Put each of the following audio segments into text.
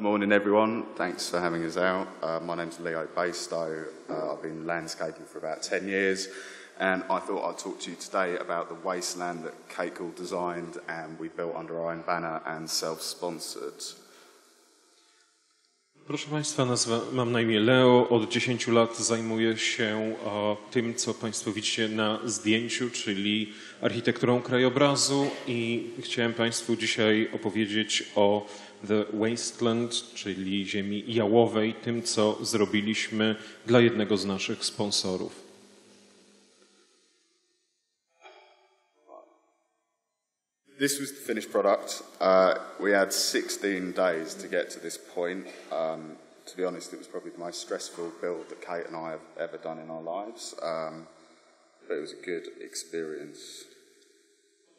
Morning, everyone. Thanks for having us out. Uh, my name's Leo Bastow. Uh, I've been landscaping for about 10 years, and I thought I'd talk to you today about the wasteland that Kate Gould designed and we built under our own banner and self-sponsored. Proszę Państwa, nazwa, mam na imię Leo. Od 10 lat zajmuję się o, tym, co Państwo widzicie na zdjęciu, czyli architekturą krajobrazu i chciałem Państwu dzisiaj opowiedzieć o The Wasteland, czyli ziemi jałowej, tym, co zrobiliśmy dla jednego z naszych sponsorów. This was the finished product. Uh, we had 16 days to get to this point. Um, to be honest, it was probably the most stressful build that Kate and I have ever done in our lives. Um, but it was a good experience.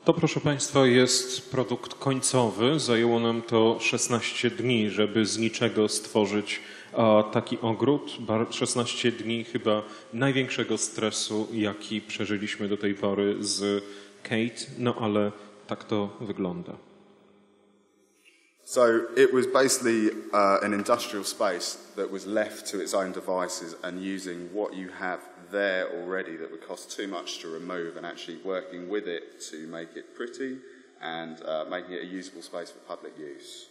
To, proszę Państwa, jest produkt końcowy. Zajęło nam to 16 dni, żeby z niczego stworzyć taki ogród. Bar- 16 dni chyba największego stresu, jaki przeżyliśmy do tej pory z Kate, no ale tak to wygląda. So it was basically uh, an industrial space that was left to its own devices and using what you have there already that would cost too much to remove and actually working with it to make it pretty and uh, making it a usable space for public use.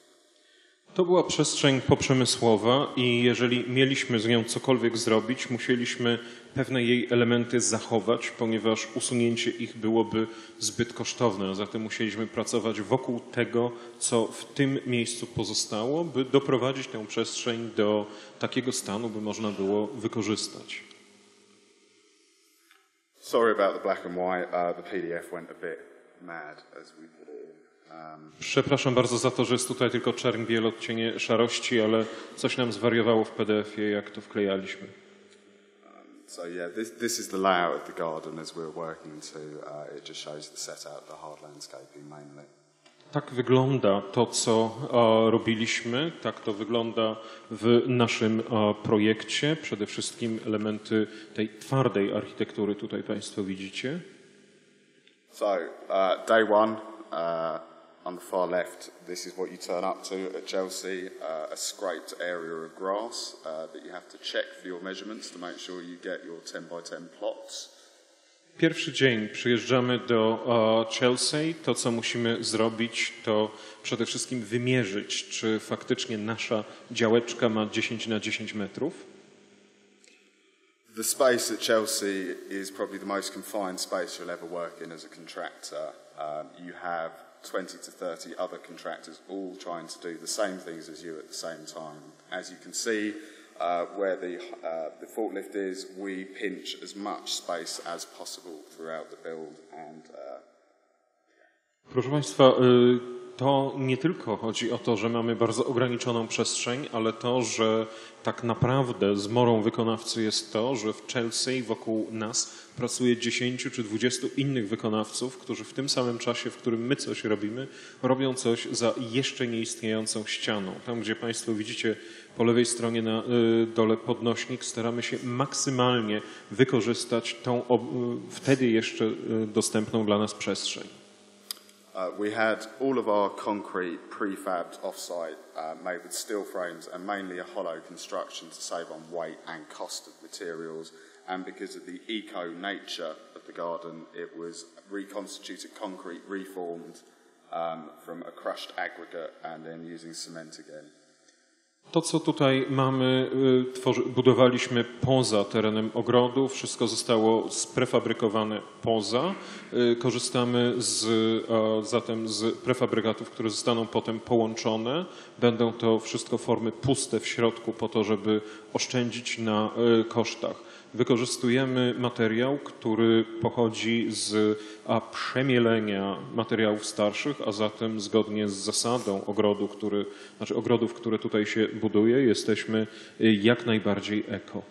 To była przestrzeń poprzemysłowa i jeżeli mieliśmy z nią cokolwiek zrobić, musieliśmy pewne jej elementy zachować, ponieważ usunięcie ich byłoby zbyt kosztowne. Zatem musieliśmy pracować wokół tego, co w tym miejscu pozostało, by doprowadzić tę przestrzeń do takiego stanu, by można było wykorzystać. Przepraszam bardzo za to, że jest tutaj tylko czarn, biel, odcienie szarości, ale coś nam zwariowało w PDF-ie, jak to wklejaliśmy. so yeah, this, this is the layout of the garden as we're working to. Uh, it just shows the the hard landscaping mainly. Tak wygląda to, co e, robiliśmy, tak to wygląda w naszym e, projekcie. Przede wszystkim elementy tej twardej architektury tutaj Państwo widzicie. So, uh, day one, uh, on the far left, this is what you turn up to at Chelsea uh, a scraped area of grass uh, that you have to check for your measurements to make sure you get your 10 by 10 plots. Pierwszy dzień przyjeżdżamy do Chelsea. To, co musimy zrobić, to przede wszystkim wymierzyć, czy faktycznie nasza działeczka ma 10 na 10 metrów. The space at Chelsea is probably the most confined space you'll ever work in as a contractor. Um, you have 20 to 30 other contractors all trying to do the same things as you at the same time. As you can see, uh, where the, uh, the forklift is, we pinch as much space as possible throughout the build and uh, Proszę Państwa, y, to nie tylko chodzi o to, że mamy bardzo ograniczoną przestrzeń, ale to, że tak naprawdę zmorą wykonawcy jest to, że w Chelsea wokół nas pracuje 10 czy 20 innych wykonawców, którzy w tym samym czasie, w którym my coś robimy, robią coś za jeszcze nieistniejącą ścianą. Tam, gdzie Państwo widzicie po lewej stronie na y, dole podnośnik, staramy się maksymalnie wykorzystać tą y, wtedy jeszcze y, dostępną dla nas przestrzeń. Uh, we had all of our concrete prefabbed offsite uh, made with steel frames and mainly a hollow construction to save on weight and cost of materials. And because of the eco nature of the garden, it was reconstituted concrete, reformed um, from a crushed aggregate, and then using cement again. To, co tutaj mamy, y, tworzy, budowaliśmy poza terenem ogrodu, wszystko zostało sprefabrykowane poza. Y, Korzystamy z, zatem z prefabrykatów, które zostaną potem połączone. Będą to wszystko formy puste w środku po to, żeby oszczędzić na y, kosztach. Wykorzystujemy materiał, który pochodzi z a, przemielenia materiałów starszych, a zatem zgodnie z zasadą ogrodu, który, znaczy ogrodów, które tutaj się buduje, jesteśmy jak najbardziej eko.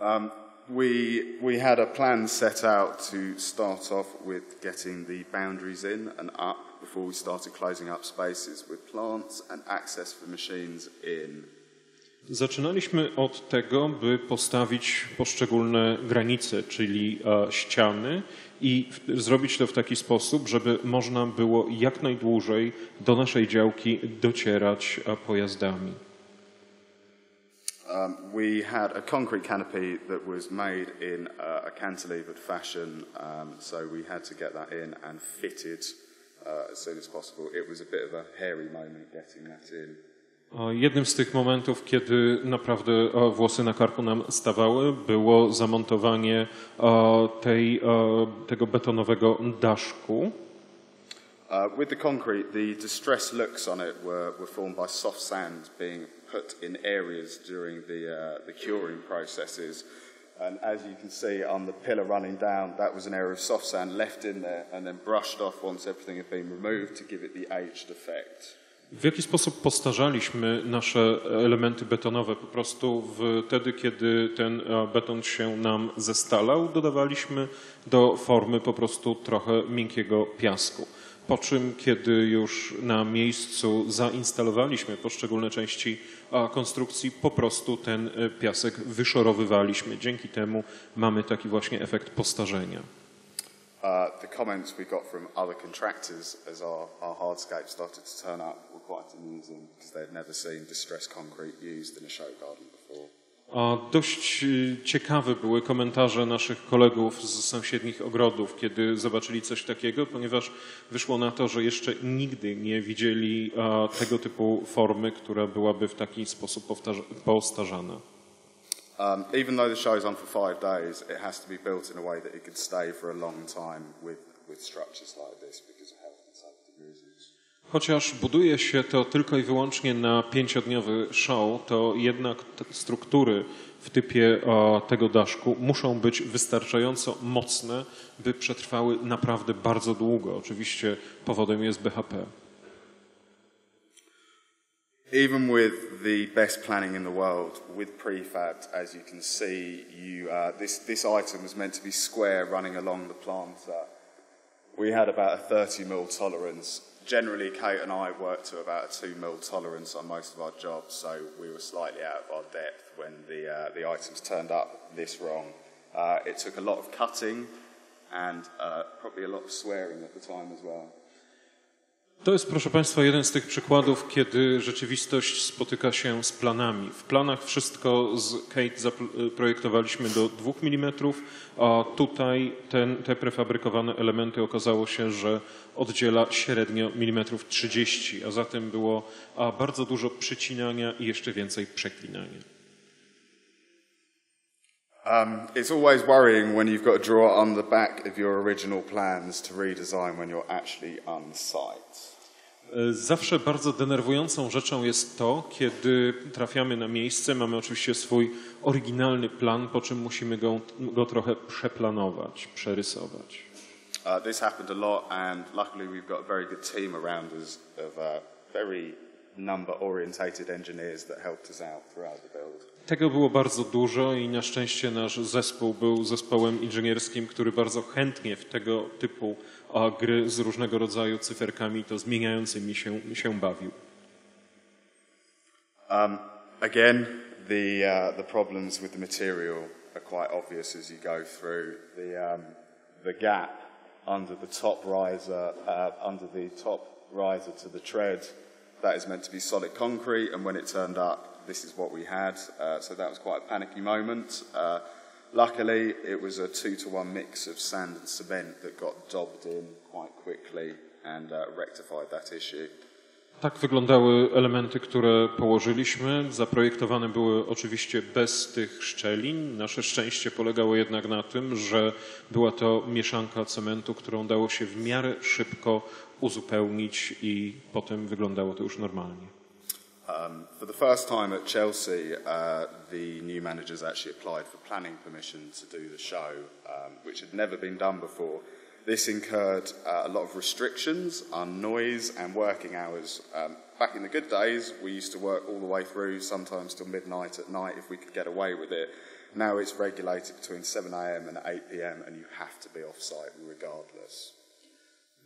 Um, we, we had a plan set out to start off with getting the boundaries in and up before we started closing up spaces with plants and access for machines in. Zaczynaliśmy od tego, by postawić poszczególne granice, czyli e, ściany i zrobić to w taki sposób, żeby można było jak najdłużej do naszej działki docierać e, pojazdami. Um, we had a concrete canopy that was made in uh, a cantilevered fashion, um, so we had to get that in and fitted uh, as soon as possible. It was a bit of a hairy moment getting that in. Jednym z tych momentów, kiedy naprawdę włosy na karku nam stawały, było zamontowanie tej, tego betonowego daszku. Uh, with the concrete, the distress looks on it were, were formed by soft sand being put in areas during the, uh, the curing processes. And as you can see on the pillar running down, that was an area of soft sand left in there and then brushed off once everything had been removed to give it the aged effect. W jaki sposób postarzaliśmy nasze elementy betonowe? Po prostu wtedy, kiedy ten e, beton się nam zestalał, dodawaliśmy do formy po prostu trochę miękkiego piasku. Po czym, kiedy już na miejscu zainstalowaliśmy poszczególne części konstrukcji, po prostu ten e, piasek wyszorowywaliśmy. Dzięki temu mamy taki właśnie efekt postarzenia. Uh, the comments we got from other contractors as our, our hardscape started to turn up quite amusing because they had never seen distressed concrete used in a show garden before. A dość y, ciekawe były komentarze naszych kolegów z sąsiednich ogrodów, kiedy zobaczyli coś takiego, ponieważ wyszło na to, że jeszcze nigdy nie widzieli tego typu formy, która byłaby w taki sposób postarzana. Um, even though the show's on for five days, it has to be built in a way that it could stay for a long time with, with structures like this Chociaż buduje się to tylko i wyłącznie na pięciodniowy show, to jednak struktury w typie tego daszku muszą być wystarczająco mocne, by przetrwały naprawdę bardzo długo. Oczywiście powodem jest BHP. Even with the best planning in the world, with prefab, as you can see, you, uh, this, this item was meant to be square running along the planter. We had about a 30 mil tolerance. Generally, Kate and I work to about a 2 mil tolerance on most of our jobs, so we were slightly out of our depth when the, uh, the items turned up this wrong. Uh, it took a lot of cutting and uh, probably a lot of swearing at the time as well. To jest, proszę Państwa, jeden z tych przykładów, kiedy rzeczywistość spotyka się z planami. W planach wszystko z Kate zaprojektowaliśmy do 2 mm, a tutaj ten, te prefabrykowane elementy okazało się, że oddziela średnio mm 30, a zatem było a, bardzo dużo przycinania i jeszcze więcej przeklinania. Um, it's always worrying when you've got to draw on the back of your original plans to redesign when you're actually on site. Zawsze bardzo denerwującą rzeczą jest to, kiedy trafiamy na miejsce, mamy oczywiście swój oryginalny plan, po czym musimy go, go trochę przeplanować, przerysować. Uh, this happened a lot, and luckily we've got a very good team around us of uh, very number-orientated engineers that helped us out throughout the build. Tego było bardzo dużo i na szczęście nasz zespół był zespołem inżynierskim, który bardzo chętnie w tego typu gry z różnego rodzaju cyferkami to zmieniającymi się, się bawił. Um, again, the, uh, the problems with the material are quite obvious as you go through. The, um, the gap under the top riser, uh, under the top riser to the tread, that is meant to be solid concrete, and when it turned up, this is what we had. Uh, so that was quite a panicky moment. Uh, luckily, it was a two to one mix of sand and cement that got dobbed in quite quickly and uh, rectified that issue. Tak wyglądały elementy, które położyliśmy. Zaprojektowane były oczywiście bez tych szczelin. Nasze szczęście polegało jednak na tym, że była to mieszanka cementu, którą dało się w miarę szybko uzupełnić i potem wyglądało to już normalnie. Um, for the first time at Chelsea, uh, the new managers actually applied for planning permission to do the show, um, which had never been done before. This incurred uh, a lot of restrictions on noise and working hours. Um, back in the good days, we used to work all the way through, sometimes till midnight at night if we could get away with it. Now it's regulated between 7am and 8pm, and you have to be off site regardless.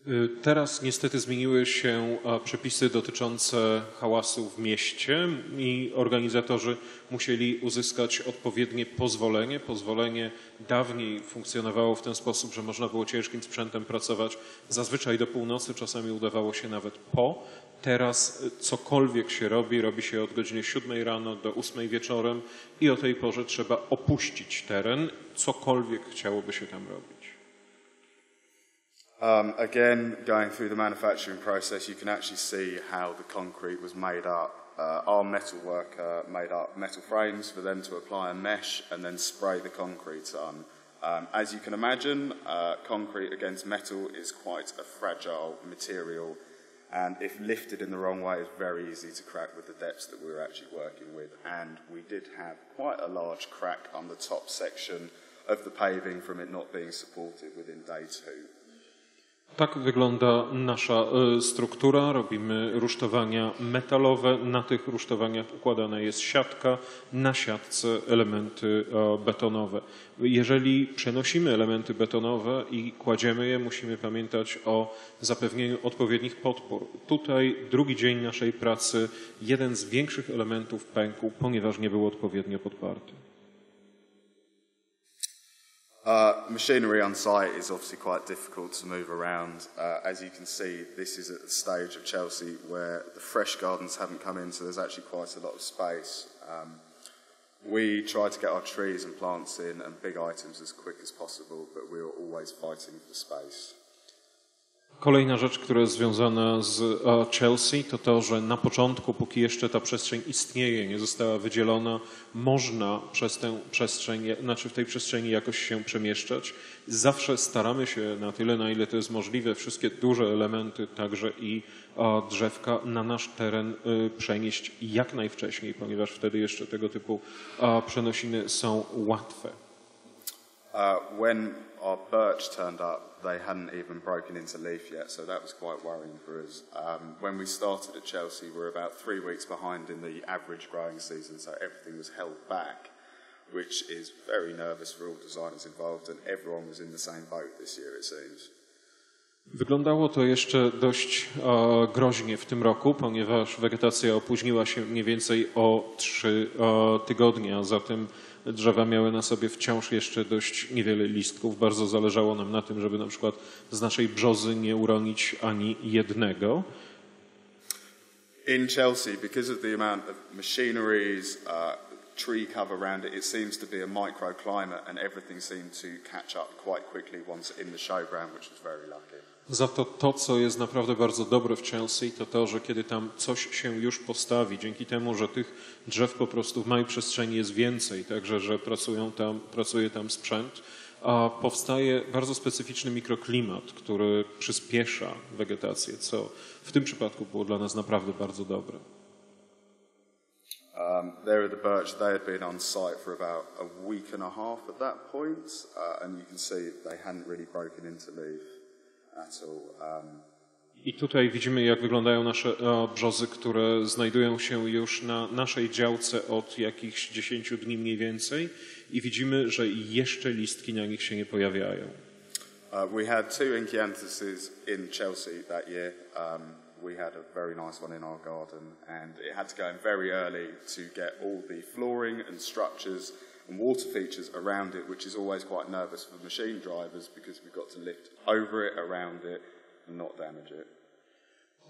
Y, Teraz niestety zmieniły się a, przepisy dotyczące hałasu w mieście i organizatorzy musieli uzyskać odpowiednie pozwolenie. Pozwolenie dawniej funkcjonowało w ten sposób, że można było ciężkim sprzętem pracować zazwyczaj do północy, czasami udawało się nawet po. Teraz y, cokolwiek się robi, robi się od godziny 7 rano do 8 wieczorem i o tej porze trzeba opuścić teren, cokolwiek chciałoby się tam robić. Um, again, going through the manufacturing process, you can actually see how the concrete was made up. Uh, our metal worker made up metal frames for them to apply a mesh and then spray the concrete on. Um, as you can imagine, uh, concrete against metal is quite a fragile material, and if lifted in the wrong way, it's very easy to crack with the depths that we were actually working with. And we did have quite a large crack on the top section of the paving from it not being supported within day two. Tak wygląda nasza e, struktura. Robimy rusztowania metalowe. Na tych rusztowaniach układana jest siatka, na siatce elementy e, betonowe. Jeżeli przenosimy elementy betonowe i kładziemy je, musimy pamiętać o zapewnieniu odpowiednich podpór. Tutaj drugi dzień naszej pracy, jeden z większych elementów pękł, ponieważ nie był odpowiednio podparty. Uh, machinery on site is obviously quite difficult to move around. Uh, as you can see, this is at the stage of Chelsea where the fresh gardens haven't come in, so there's actually quite a lot of space. Um, we try to get our trees and plants in and big items as quick as possible, but we are always fighting for space. Kolejna rzecz, która jest związana z e, Chelsea, to to, że na początku, póki jeszcze ta przestrzeń istnieje, nie została wydzielona, można przez tę przestrzeń, znaczy w tej przestrzeni jakoś się przemieszczać. Zawsze staramy się na tyle, na ile to jest możliwe, wszystkie duże elementy, także i e, drzewka, na nasz teren e, przenieść jak najwcześniej, ponieważ wtedy jeszcze tego typu przenosiny są łatwe. Uh, when our birch turned up, they hadn't even broken into leaf yet, so that was quite worrying for us. Um, when we started at Chelsea, we were about three weeks behind in the average growing season, so everything was held back, which is very nervous for all designers involved, and everyone was in the same boat this year, it seems. Wyglądało to jeszcze dość e, groźnie w tym roku, ponieważ wegetacja opóźniła się mniej więcej o trzy e, tygodnie, a zatem drzewa miały na sobie wciąż jeszcze dość niewiele listków. Bardzo zależało nam na tym, żeby na przykład z naszej brzozy nie uronić ani jednego. In Chelsea, because of the amount of machineries, uh, tree cover around it, it seems to be a microclimate, and everything seemed to catch up quite quickly once in the showground, which was very lucky. Za to to, co jest naprawdę bardzo dobre w Chelsea, to to, że kiedy tam coś się już postawi, dzięki temu, że tych drzew po prostu w małej przestrzeni jest więcej, także że pracują tam, pracuje tam sprzęt, a powstaje bardzo specyficzny mikroklimat, który przyspiesza wegetację, co w tym przypadku było dla nas naprawdę bardzo dobre. Um, there at the Birch, they had been on site for about a week and a half at that point, uh, and you can see they hadn't really broken into leaf I tutaj widzimy, jak wyglądają nasze brzozy, które znajdują się już na naszej działce od jakichś 10 dni mniej więcej i widzimy, że jeszcze listki na nich się nie pojawiają. uh, we had two Enkiantuses in Chelsea that year. Um, we had a very nice one in our garden, and it had to go in very early to get all the flooring and structures and water features around it, which is always quite nervous for machine drivers because we've got to lift over it, around it, and not damage it.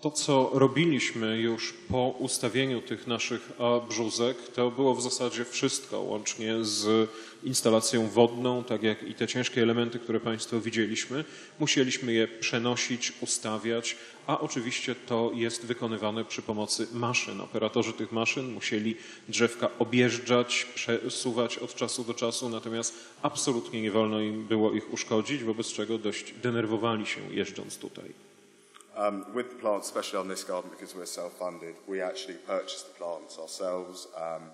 To, co robiliśmy już po ustawieniu tych naszych brzózek, to było w zasadzie wszystko, łącznie z instalacją wodną, tak jak i te ciężkie elementy, które Państwo widzieliśmy. Musieliśmy je przenosić, ustawiać, a oczywiście to jest wykonywane przy pomocy maszyn. Operatorzy tych maszyn musieli drzewka objeżdżać, przesuwać od czasu do czasu, natomiast absolutnie nie wolno im było ich uszkodzić, wobec czego dość denerwowali się jeżdżąc tutaj. Um, with the plants, especially on this garden, because we're self-funded, we actually purchased the plants ourselves. Um,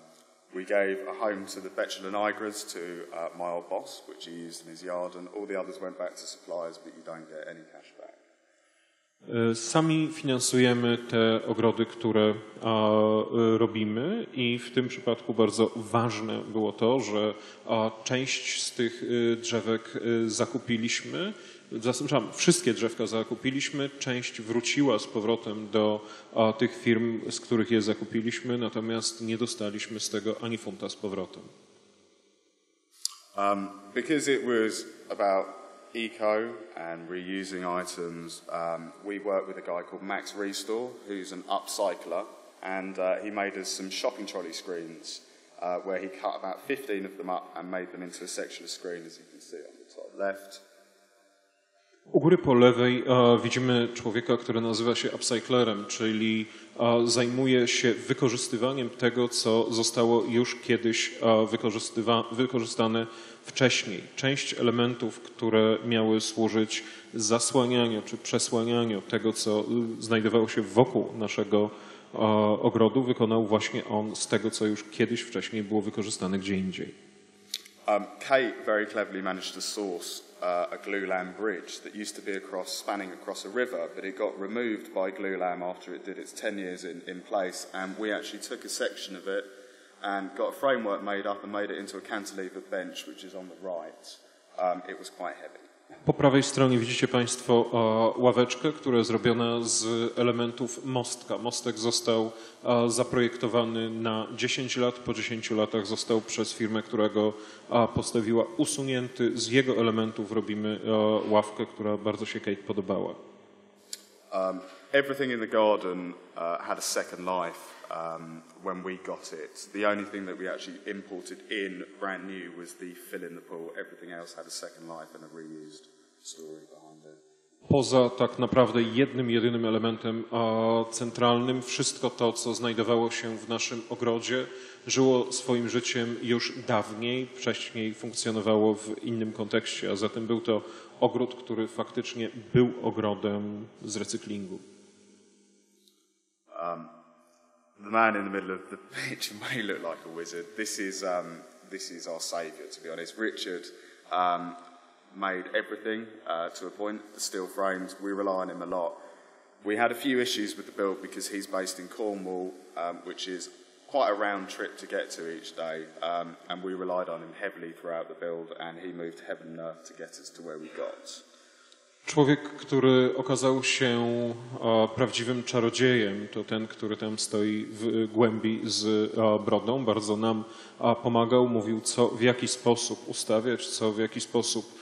we gave a home to the to uh, my old boss, which he used in his yard, and all the others went back to suppliers, but you don't get any cash back. E, Sami finansujemy te ogrody, które a, e, robimy i w tym przypadku bardzo ważne było to, że a, część z tych e, drzewek zakupiliśmy Zapraszam, wszystkie drzewka zakupiliśmy, część wróciła z powrotem do a, tych firm, z których je zakupiliśmy, natomiast nie dostaliśmy z tego ani funta z powrotem. Um, because it was about eco and reusing items, um, we worked with a guy called Max Restore, who's an upcycler, and uh, he made us some shopping trolley screens uh, where he cut about 15 of them up and made them into a section of screen, as you can see on the top left. U góry po lewej e, widzimy człowieka, który nazywa się upcyclerem, czyli e, zajmuje się wykorzystywaniem tego, co zostało już kiedyś e, wykorzystane wcześniej. Część elementów, które miały służyć zasłanianiu czy przesłanianiu tego, co y, znajdowało się wokół naszego ogrodu, wykonał właśnie on z tego, co już kiedyś wcześniej było wykorzystane gdzie indziej. Um, Kate very cleverly managed to source uh, a glulam bridge that used to be across, spanning across a river, but it got removed by glulam after it did its 10 years in, in place, and we actually took a section of it and got a framework made up and made it into a cantilever bench, which is on the right. Um, it was quite heavy. Po prawej stronie widzicie Państwo e, ławeczkę, która jest zrobiona z elementów mostka. Mostek został e, zaprojektowany na 10 lat. Po 10 latach został przez firmę, która go e, postawiła, usunięty. Z jego elementów robimy ławkę, która bardzo się Kate podobała. Um, everything in the garden uh, had a second life um, when we got it. The only thing that we actually imported in brand new was the fill in the pool. Everything else had a second life and a reused story behind it. Poza tak naprawdę jednym, jedynym elementem centralnym, wszystko to, co znajdowało się w naszym ogrodzie, żyło swoim życiem już dawniej, wcześniej funkcjonowało w innym kontekście, a zatem był to ogród, który faktycznie był ogrodem z recyklingu. The man in the middle of the pitch may look like a wizard. This is, um, this is our saviour, to be honest. Richard um, made everything uh, to a point, the steel frames. We rely on him a lot. We had a few issues with the build because he's based in Cornwall, um, which is quite a round trip to get to each day, um, and we relied on him heavily throughout the build, and he moved heaven and earth to get us to where we got. Człowiek, który okazał się e, prawdziwym czarodziejem, to ten, który tam stoi w głębi z e, brodą, bardzo nam e, pomagał, mówił, co w jaki sposób ustawiać, co w jaki sposób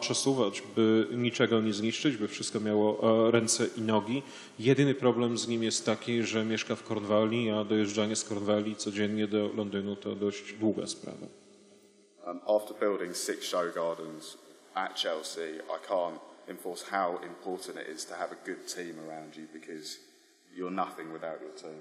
przesuwać, by niczego nie zniszczyć, by wszystko miało ręce i nogi. Jedyny problem z nim jest taki, że mieszka w Cornwalli, a dojeżdżanie z Cornwalli codziennie do Londynu to dość długa sprawa. Um, after building six show gardens at Chelsea, I can't enforce how important it is to have a good team around you because you're nothing without your team.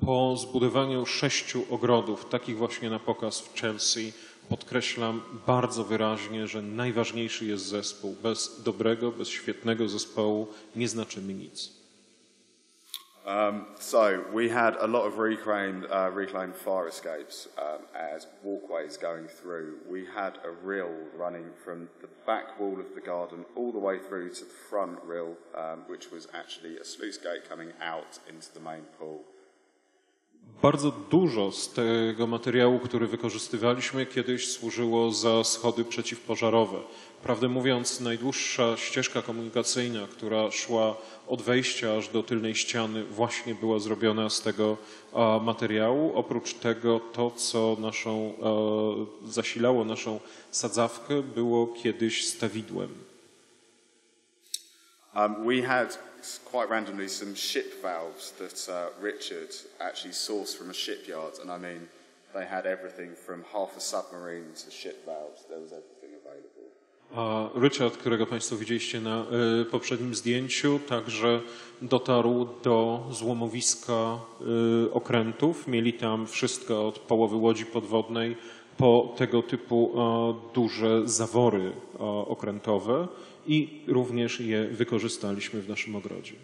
Po zbudowaniu sześciu ogrodów, takich właśnie na pokaz w Chelsea, podkreślam bardzo wyraźnie, że najważniejszy jest zespół. Bez dobrego, bez świetnego zespołu nie znaczymy nic. Um, so we had a lot of reclaimed, uh, reclaimed fire escapes um, as walkways going through. We had a rill running from the back wall of the garden all the way through to the front rill, um, which was actually a sluice gate coming out into the main pool. Bardzo dużo z tego materiału, który wykorzystywaliśmy, kiedyś służyło za schody przeciwpożarowe. Prawdę mówiąc, najdłuższa ścieżka komunikacyjna, która szła od wejścia aż do tylnej ściany, właśnie była zrobiona z tego materiału. Oprócz tego, to, co naszą, e, zasilało naszą sadzawkę, było kiedyś stawidłem. Um, we had quite randomly some ship valves that uh, Richard actually sourced from a shipyard, and I mean, they had everything from half a submarine to ship valves. There was everything available. A Richard, którego Państwo widzieliście na y, poprzednim zdjęciu, także dotarł do złomowiska y, okrętów. Mieli tam wszystko od połowy łodzi podwodnej po tego typu e, duże zawory okrętowe i również je wykorzystaliśmy w naszym ogrodzie.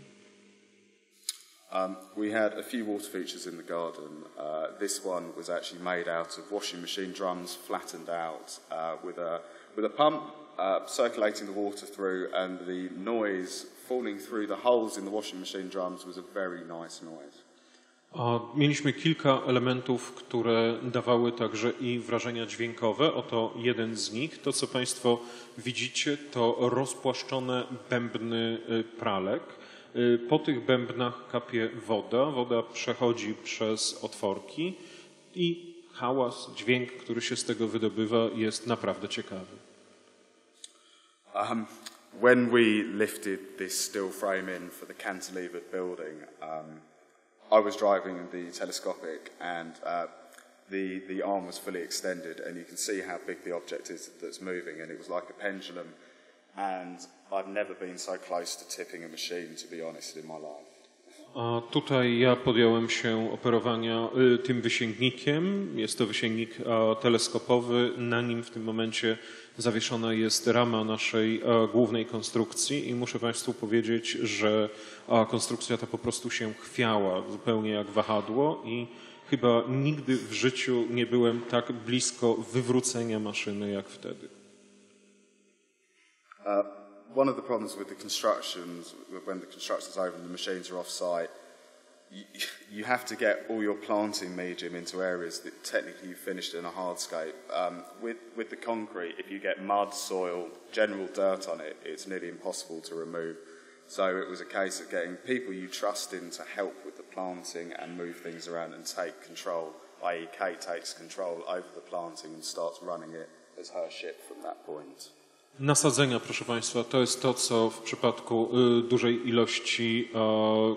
Um, we had a few water features in the garden. Uh, this one was actually made out of washing machine drums, flattened out uh, with a with a pump uh, circulating the water through, and the noise falling through the holes in the washing machine drums was a very nice noise. Mieliśmy kilka elementów, które dawały także i wrażenia dźwiękowe. Oto jeden z nich. To, co Państwo widzicie, to rozpłaszczone bębny y, pralek. Y, Po tych bębnach kapie woda. Woda przechodzi przez otworki i hałas, dźwięk, który się z tego wydobywa, jest naprawdę ciekawy. Um, when we lifted this steel frame in for the cantilevered building, um, I was driving the telescopic and uh, the, the arm was fully extended and you can see how big the object is that's moving and it was like a pendulum and I've never been so close to tipping a machine to be honest in my life. A tutaj ja podjąłem się operowania y, tym wysięgnikiem. Jest to wysięgnik a, teleskopowy. Na nim w tym momencie zawieszona jest rama naszej a, głównej konstrukcji i muszę Państwu powiedzieć, że a, konstrukcja ta po prostu się chwiała, zupełnie jak wahadło i chyba nigdy w życiu nie byłem tak blisko wywrócenia maszyny jak wtedy. One of the problems with the constructions, when the construction's over and the machines are off site, you, you have to get all your planting medium into areas that technically you've finished in a hardscape. Um, with, with the concrete, if you get mud, soil, general dirt on it, it's nearly impossible to remove. So it was a case of getting people you trust in to help with the planting and move things around and take control, i.e. Kate takes control over the planting and starts running it as her ship from that point. Nasadzenia, proszę Państwa, to jest to, co w przypadku y, dużej ilości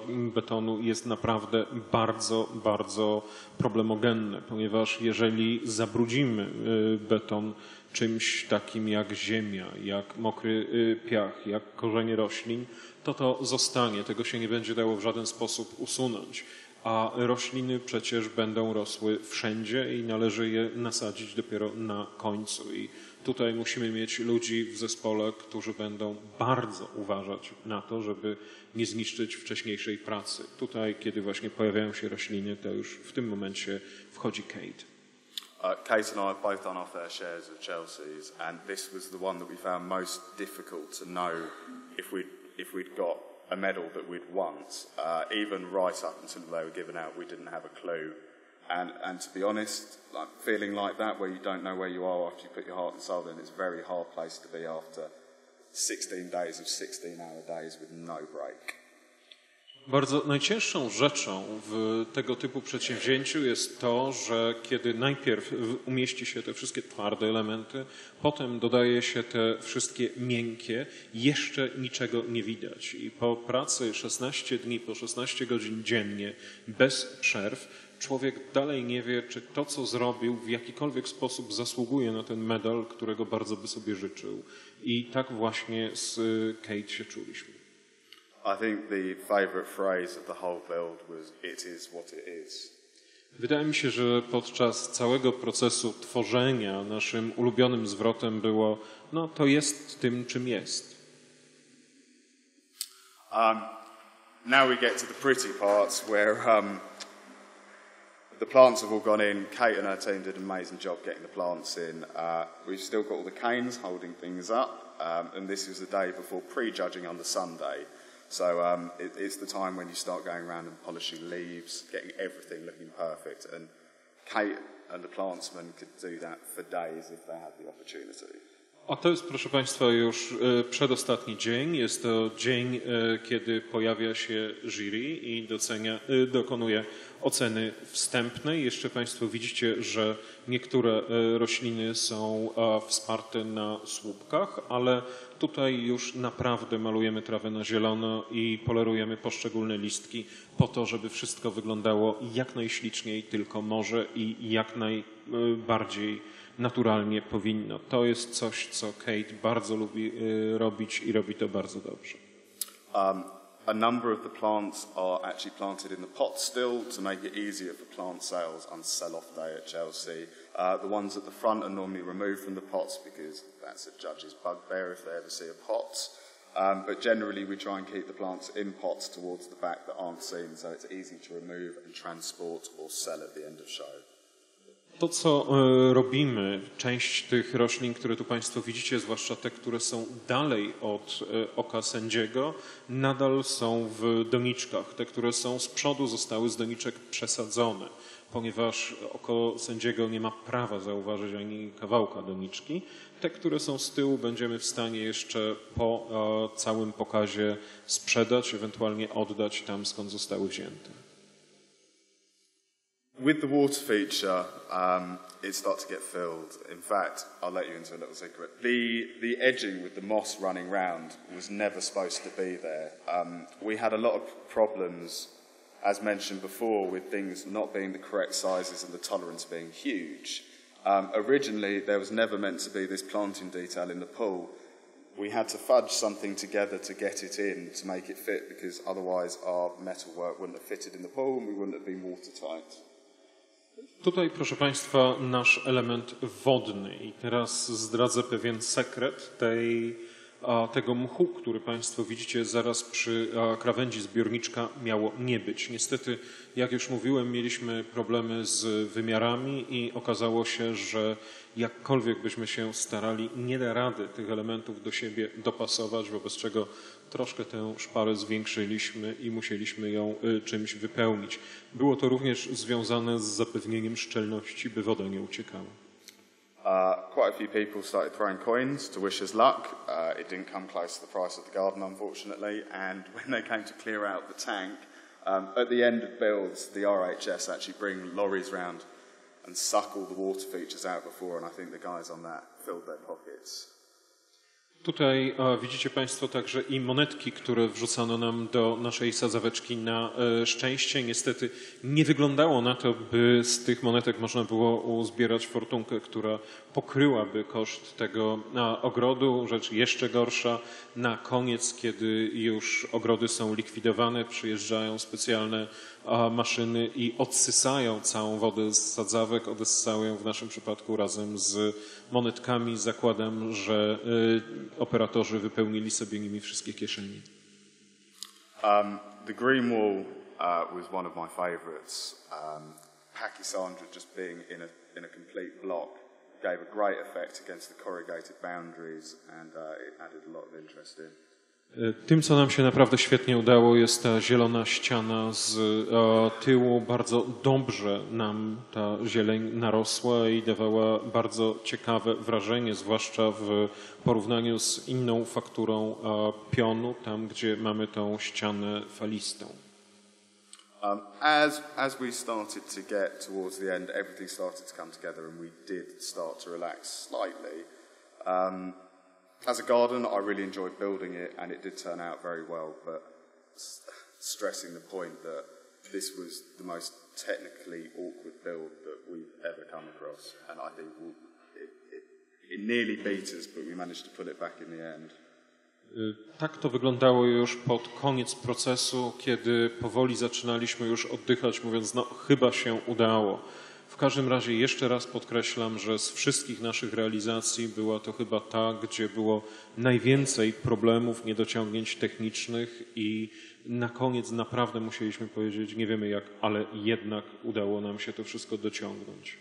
y, betonu jest naprawdę bardzo, bardzo problemogenne, ponieważ jeżeli zabrudzimy y, beton czymś takim jak ziemia, jak mokry y, piach, jak korzenie roślin, to to zostanie, tego się nie będzie dało w żaden sposób usunąć. A rośliny przecież będą rosły wszędzie i należy je nasadzić dopiero na końcu. I tutaj musimy mieć ludzi w zespole, którzy będą bardzo uważać na to, żeby nie zniszczyć wcześniejszej pracy. Tutaj, kiedy właśnie pojawiają się rośliny, to już w tym momencie wchodzi Kate. Uh, Kate and I have both done our fair shares of Chelsea's, and this was the one that we found most difficult to know if we'd, if we'd got a medal that we'd won. Uh, even right up until they were given out, we didn't have a clue. And, and to be honest, like feeling like that, where you don't know where you are after you put your heart and soul in, it's a very hard place to be after 16 days of 16 hour days with no break. Bardzo najcięższą rzeczą w tego typu przedsięwzięciu jest to, że kiedy najpierw umieści się te wszystkie twarde elementy, potem dodaje się te wszystkie miękkie, jeszcze niczego nie widać. I po pracy 16 dni, po 16 godzin dziennie, bez przerw, człowiek dalej nie wie, czy to, co zrobił, w jakikolwiek sposób zasługuje na ten medal, którego bardzo by sobie życzył. I tak właśnie z y, Kate się czuliśmy. I think the favourite phrase of the whole build was, it is what it is. Wydaje mi się, że podczas całego procesu tworzenia naszym ulubionym zwrotem było, no to jest tym, czym jest. Um, now we get to the pretty parts where um, the plants have all gone in. Kate and her team did an amazing job getting the plants in. Uh, we've still got all the canes holding things up, um, and this is the day before prejudging on the Sunday. So um, it, it's the time when you start going around and polishing leaves, getting everything looking perfect. And Kate and the plantsmen could do that for days if they had the opportunity. A to jest, proszę Państwa, już e, przedostatni dzień. Jest to dzień, e, kiedy pojawia się jury i docenia, e, dokonuje oceny wstępnej. Jeszcze Państwo widzicie, że niektóre rośliny są wsparte na słupkach, ale tutaj już naprawdę malujemy trawę na zielono i polerujemy poszczególne listki po to, żeby wszystko wyglądało jak najśliczniej tylko może i jak najbardziej naturalnie powinno. To jest coś, co Kate bardzo lubi robić i robi to bardzo dobrze. Um, a number of the plants are actually planted in the pot still to make it easier for plant sales on sell-off day at Chelsea. Uh, the ones at the front are normally removed from the pots because that's a judge's bugbear if they ever see a pot. Um, but generally, we try and keep the plants in pots towards the back that aren't seen, so it's easy to remove and transport or sell at the end of show. To, co e, robimy, część tych roślin, które tu Państwo widzicie, zwłaszcza te, które są dalej od e, oka sędziego, nadal są w doniczkach. Te, które są z przodu, zostały z doniczek przesadzone, ponieważ oko sędziego nie ma prawa zauważyć ani kawałka doniczki. Te, które są z tyłu, będziemy w stanie jeszcze po e, całym pokazie sprzedać, ewentualnie oddać tam, skąd zostały wzięte. With the water feature, um, it starts to get filled. In fact, I'll let you into a little secret. The, the edging with the moss running round was never supposed to be there. Um, we had a lot of problems, as mentioned before, with things not being the correct sizes and the tolerance being huge. Um, originally, there was never meant to be this planting detail in the pool. We had to fudge something together to get it in to make it fit because otherwise our metalwork wouldn't have fitted in the pool and we wouldn't have been watertight. Tutaj, proszę Państwa, nasz element wodny. I teraz zdradzę pewien sekret tej, tego mchu, który Państwo widzicie zaraz przy krawędzi zbiorniczka miało nie być. Niestety, jak już mówiłem, mieliśmy problemy z wymiarami i okazało się, że jakkolwiek byśmy się starali, nie da rady tych elementów do siebie dopasować, wobec czego troszkę tę szparę zwiększyliśmy i musieliśmy ją y, czymś wypełnić. Było to również związane z zapewnieniem szczelności, by woda nie uciekała. Uh, quite a few people started throwing coins to wish us luck. Uh, it didn't come close to the price of the garden, unfortunately. And when they came to clear out the tank, um, at the end of builds, the RHS actually bring lorries round and suck all the water features out before, and I think the guys on that filled their pockets. Tutaj widzicie Państwo także i monetki, które wrzucano nam do naszej sadzaweczki na e, szczęście. Niestety nie wyglądało na to, by z tych monetek można było uzbierać fortunkę, która pokryłaby koszt tego ogrodu. Rzecz jeszcze gorsza, na koniec, kiedy już ogrody są likwidowane, przyjeżdżają specjalne maszyny i odsysają całą wodę z sadzawek, odsysają ją w naszym przypadku razem z monetkami. Zakładam, że y, operatorzy wypełnili sobie nimi wszystkie kieszeni. Um, the green wall uh, was one of my favourites. Um, just being in a, in a complete block gave a great effect against the corrugated boundaries and uh, it added a lot of interest in. Y, Tym, co nam się naprawdę świetnie udało, jest ta zielona ściana z e, tyłu. Bardzo dobrze nam ta zieleń narosła i dawała bardzo ciekawe wrażenie, zwłaszcza w porównaniu z inną fakturą e, pionu, tam gdzie mamy tą ścianę falistą. Um, as, as we started to get towards the end, everything started to come together and we did start to relax slightly. Um, as a garden, I really enjoyed building it and it did turn out very well, but stressing the point that this was the most technically awkward build that we've ever come across. And I think we'll, it, it, it nearly beat us, but we managed to pull it back in the end. Y, Tak to wyglądało już pod koniec procesu, kiedy powoli zaczynaliśmy już oddychać, mówiąc, no chyba się udało. W każdym razie jeszcze raz podkreślam, że z wszystkich naszych realizacji była to chyba ta, gdzie było najwięcej problemów, niedociągnięć technicznych i na koniec naprawdę musieliśmy powiedzieć, nie wiemy jak, ale jednak udało nam się to wszystko dociągnąć.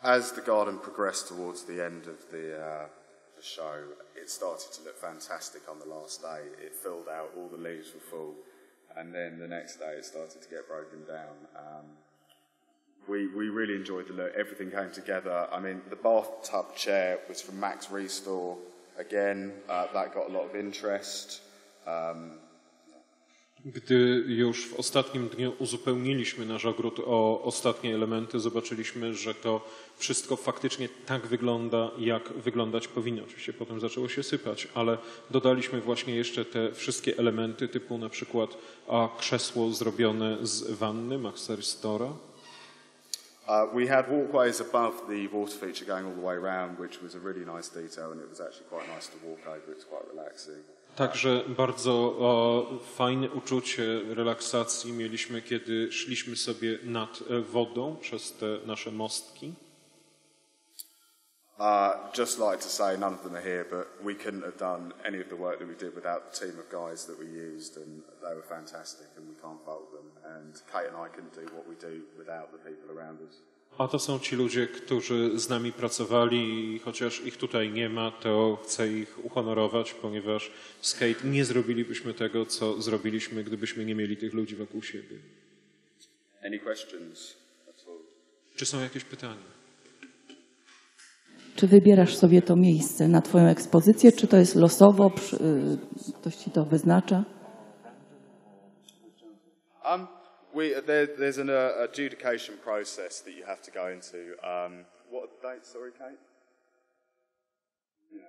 As the garden progressed towards the end of the, uh, the show, it started to look fantastic on the last day. It filled out, all the leaves were full, and then the next day it started to get broken down. Um, we, we really enjoyed the look. Everything came together. I mean, the bathtub chair was from Max Restore. Again, uh, that got a lot of interest. Um, Gdy już w ostatnim dniu uzupełniliśmy nasz ogród o ostatnie elementy, zobaczyliśmy, że to wszystko faktycznie tak wygląda, jak wyglądać powinno. Oczywiście potem zaczęło się sypać, ale dodaliśmy właśnie jeszcze te wszystkie elementy, typu na przykład a, krzesło zrobione z wanny Maxa Ristora. Uh, we had walkways above the water feature going all the way around, which was a really nice detail, and it was actually quite nice to walk over. It's quite relaxing. Także bardzo o, fajne uczucie relaksacji mieliśmy, kiedy szliśmy sobie nad e, wodą przez te nasze mostki. Uh, just like to say, none of them are here, but we couldn't have done any of the work that we did without the team of guys that we used, and they were fantastic, and we can't fault them. And Kate and I couldn't do what we do without the people around us. A to są ci ludzie, którzy z nami pracowali i chociaż ich tutaj nie ma, to chcę ich uhonorować, ponieważ skate nie zrobilibyśmy tego, co zrobiliśmy, gdybyśmy nie mieli tych ludzi wokół siebie. Any questions? Czy są jakieś pytania? Czy wybierasz sobie to miejsce na Twoją ekspozycję, czy to jest losowo, y, ktoś Ci to wyznacza? Um, we, there, there's an uh, adjudication process that you have to go into. Um, what are the dates, sorry, Kate? Yeah.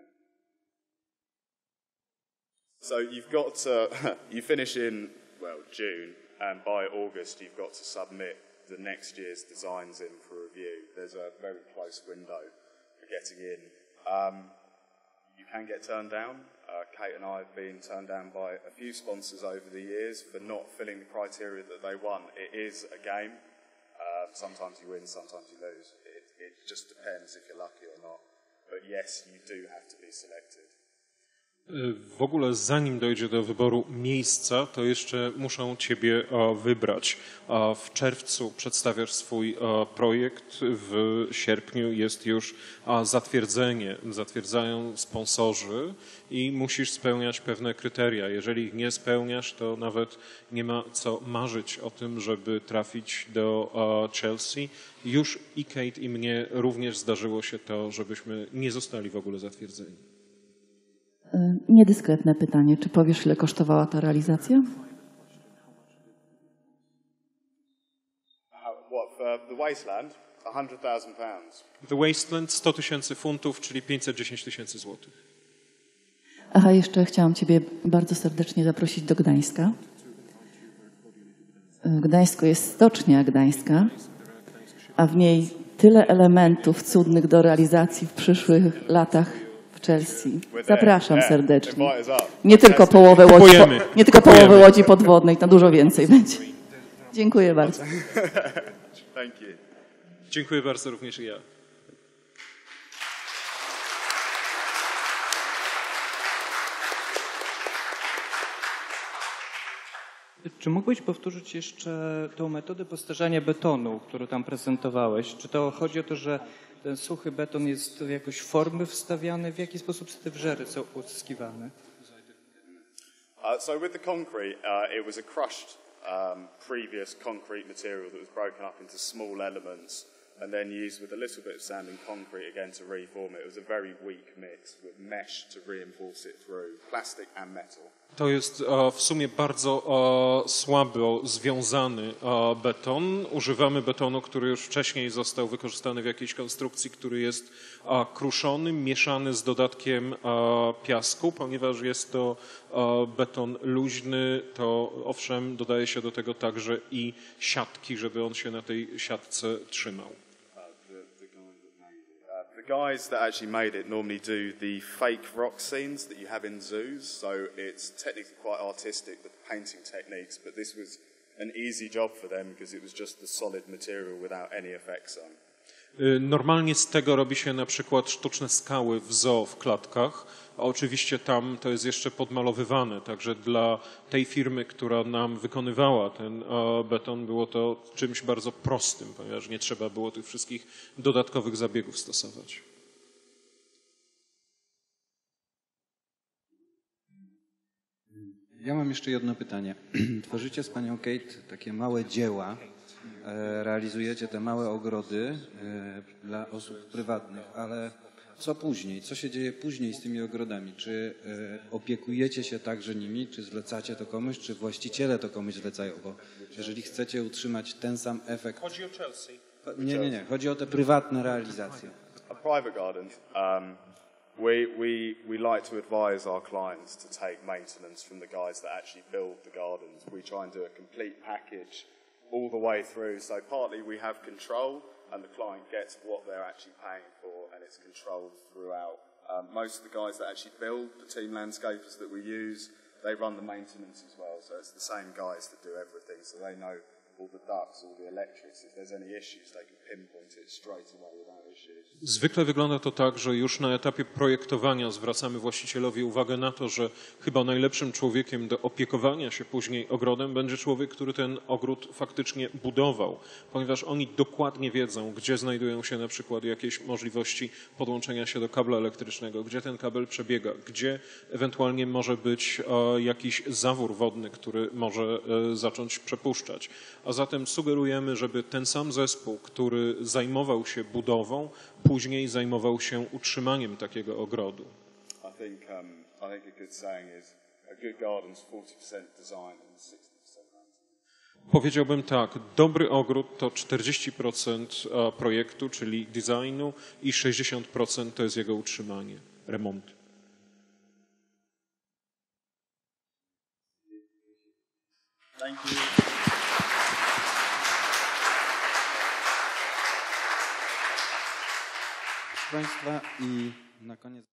So you've got to, you finish in, well, June, and by August you've got to submit the next year's designs in for review. There's a very close window for getting in. Um, you can get turned down. Kate and I have been turned down by a few sponsors over the years for not filling the criteria that they want. It is a game. Uh, sometimes you win, sometimes you lose. It, it just depends if you're lucky or not. But yes, you do have to be selected. W ogóle zanim dojdzie do wyboru miejsca, to jeszcze muszą Ciebie e, wybrać. A W czerwcu przedstawiasz swój e, projekt, w sierpniu jest już zatwierdzenie, zatwierdzają sponsorzy i musisz spełniać pewne kryteria. Jeżeli ich nie spełniasz, to nawet nie ma co marzyć o tym, żeby trafić do e, Chelsea. Już i Kate i mnie również zdarzyło się to, żebyśmy nie zostali w ogóle zatwierdzeni. Niedyskretne pytanie. Czy powiesz, ile kosztowała ta realizacja? For the wasteland? £100,000. The Wasteland 100 tysięcy funtów, czyli 510 tysięcy złotych. Aha, jeszcze chciałam Ciebie bardzo serdecznie zaprosić do Gdańska. W Gdańsku jest stocznia gdańska, a w niej tyle elementów cudnych do realizacji w przyszłych latach w Chelsea. Zapraszam serdecznie. Nie tylko połowę łodzi, po, nie tylko połowę łodzi podwodnej, tam dużo więcej będzie. Dziękuję bardzo. Dziękuję bardzo również i ja. Czy mógłbyś powtórzyć jeszcze tą metodę postarzania betonu, którą tam prezentowałeś? Czy to chodzi o to, że ten suchy beton jest jakoś formy wstawiany? W jaki sposób te są uzyskiwane? Uh, so with the concrete, uh, it was a crushed um, previous concrete material that was broken up into small elements and then used with a little bit of sand and concrete again to reform it. It was a very weak mix with mesh to reinforce it through plastic and metal. To jest e, w sumie bardzo e, słabo związany e, beton. Używamy betonu, który już wcześniej został wykorzystany w jakiejś konstrukcji, który jest kruszony, mieszany z dodatkiem piasku, ponieważ jest to beton luźny, to owszem dodaje się do tego także i siatki, żeby on się na tej siatce trzymał. Guys that actually made it normally do the fake rock scenes that you have in zoos, so it's technically quite artistic, the painting techniques, but this was an easy job for them because it was just the solid material without any effects on. Normalnie z tego robi się na przykład sztuczne skały w zoo w klatkach, a oczywiście tam to jest jeszcze podmalowywane, także dla tej firmy, która nam wykonywała ten e, beton, było to czymś bardzo prostym, ponieważ nie trzeba było tych wszystkich dodatkowych zabiegów stosować. Ja mam jeszcze jedno pytanie. Tworzycie z panią Kate takie małe dzieła, e, realizujecie te małe ogrody e, dla osób prywatnych, ale co później? Co się dzieje później z tymi ogrodami? Czy e, opiekujecie się także nimi? Czy zlecacie to komuś? Czy właściciele to komuś zlecają? Bo jeżeli chcecie utrzymać ten sam efekt... Chodzi o Chelsea. Nie, nie, nie. Chodzi o te prywatne realizacje. a private garden, um, we, we, we like to advise our clients to take maintenance from the guys that actually build the gardens. We try and do a complete package all the way through. So partly we have control and the client gets what they're actually paying for and it's controlled throughout. Um, most of the guys that actually build the team landscapers that we use, they run the maintenance as well. So it's the same guys that do everything. So they know Zwykle wygląda to tak, że już na etapie projektowania zwracamy właścicielowi uwagę na to, że chyba najlepszym człowiekiem do opiekowania się później ogrodem będzie człowiek, który ten ogród faktycznie budował, ponieważ oni dokładnie wiedzą, gdzie znajdują się na przykład jakieś możliwości podłączenia się do kabla elektrycznego, gdzie ten kabel przebiega, gdzie ewentualnie może być e, jakiś zawór wodny, który może e, zacząć przepuszczać. A zatem sugerujemy, żeby ten sam zespół, który zajmował się budową, później zajmował się utrzymaniem takiego ogrodu. Um, I think a good saying is a good garden's 40% design and 60% maintenance. Powiedziałbym tak, dobry ogród to 40% projektu, czyli designu i 60% to jest jego utrzymanie, remont. Proszę Państwa i na koniec